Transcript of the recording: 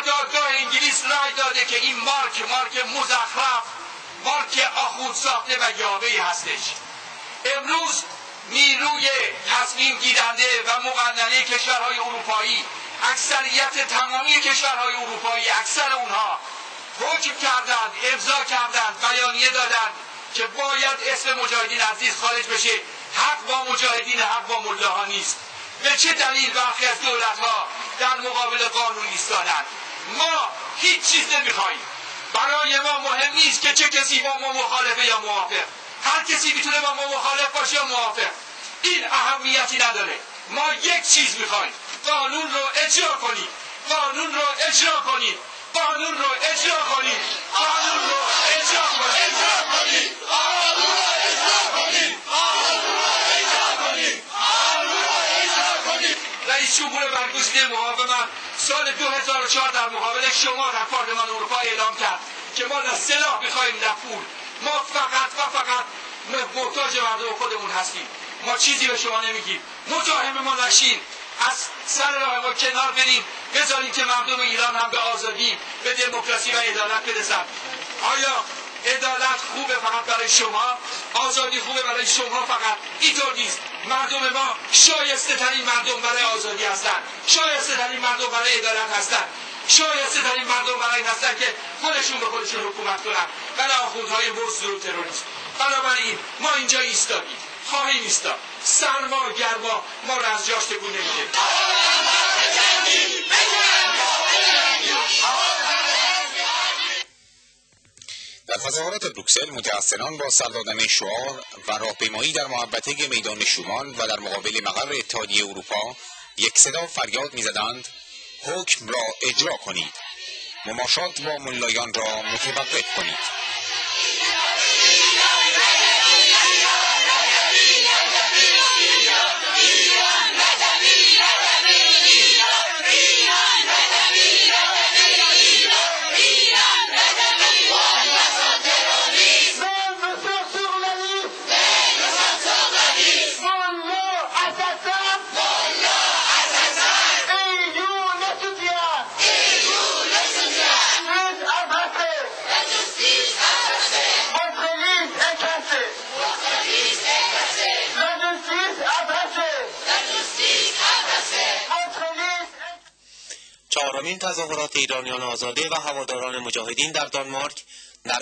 و دادگاه انگلیس رای داده که این مارک مارک مزخرف مارک آخود ساخته و یاوه هستش. امروز نیروی تصمیم گیرنده و مقننه کشورهای اروپایی اکثریت تمامی کشورهای اروپایی اکثر اونها حکم کردند امضا کردند بیانیه دادند که باید اسم مجاهدین عزیز خارج بشه. حق با مجاهدین حق با ملاها نیست. به چه دلیل برخی از دولت ها در مقابل قانون ایستادند؟ ما هیچ چیز نمی‌خواهیم. برای ما مهم نیست که چه کسی با ما مخالفه یا موافق. هر کسی می‌تونه با ما مخالف باشه یا موافق. این اهمیتی نداره. ما یک چیز می‌خوایم قانون رو اجرا کنید قانون رو اجرا کنید قانون رو اجرا برگزیده مقاومت سال 2004 در مقابل شما در پارلمان اروپا اعلام کرد که ما نه سلاح می‌خواهیم نه پول. ما فقط و فقط محتاج مردم خودمون هستیم. ما چیزی به شما نمیگیم. مزاحم ما نشین. از سر راه ما کنار بریم. بذاریم که مردم ایران هم به آزادی به دموکراسی و عدالت برسن. آیا عدالت خوبه فقط برای شما؟ آزادی خوبه برای شما فقط اینطور نیست. مردم ما شایسته ترین مردم برای آزادی هستند شایسته ترین مردم برای عدالت هستند شایسته ترین مردم برای این هستند که خودشون به خودشون حکومت کنن. برای آخوندهای مزدور و تروریست بنابراین ما اینجا ایستادیم. خواهیم ایستاد. سرما گرما ما رو از جاش تکون نمیده. تظاهرات بروکسل متأثران با سر دادن شعار و راهپیمایی در محبته میدان شومان و در مقابل مقر اتحادیه اروپا یک صدا فریاد می‌زدند حکم را اجرا کنید. مماشات با ملایان را متوقف کنید. چهارمین تظاهرات ایرانیان آزاده و هواداران مجاهدین در دانمارک در